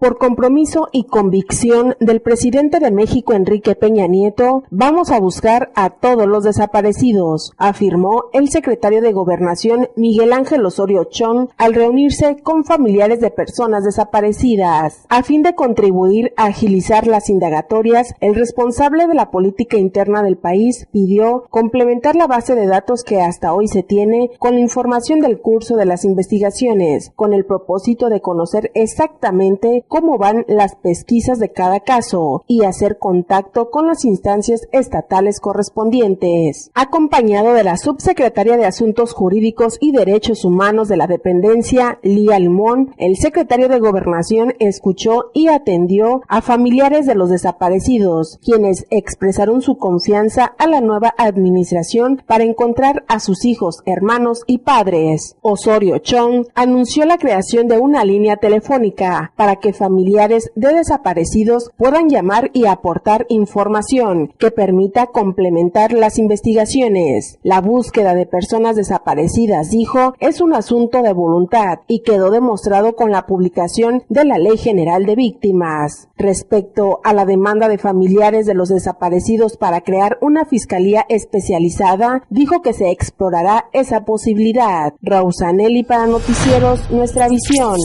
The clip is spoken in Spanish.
Por compromiso y convicción del presidente de México, Enrique Peña Nieto, vamos a buscar a todos los desaparecidos, afirmó el secretario de Gobernación Miguel Ángel Osorio Chong al reunirse con familiares de personas desaparecidas. A fin de contribuir a agilizar las indagatorias, el responsable de la política interna del país pidió complementar la base de datos que hasta hoy se tiene con la información del curso de las investigaciones, con el propósito de conocer exactamente cómo van las pesquisas de cada caso y hacer contacto con las instancias estatales correspondientes. Acompañado de la subsecretaria de Asuntos Jurídicos y Derechos Humanos de la dependencia, Lía Limón, el secretario de Gobernación escuchó y atendió a familiares de los desaparecidos, quienes expresaron su confianza a la nueva administración para encontrar a sus hijos, hermanos y padres. Osorio Chong anunció la creación de una línea telefónica para que familiares de desaparecidos puedan llamar y aportar información que permita complementar las investigaciones. La búsqueda de personas desaparecidas, dijo, es un asunto de voluntad y quedó demostrado con la publicación de la Ley General de Víctimas. Respecto a la demanda de familiares de los desaparecidos para crear una fiscalía especializada, dijo que se explorará esa posibilidad. Rausanelli para Noticieros Nuestra Visión.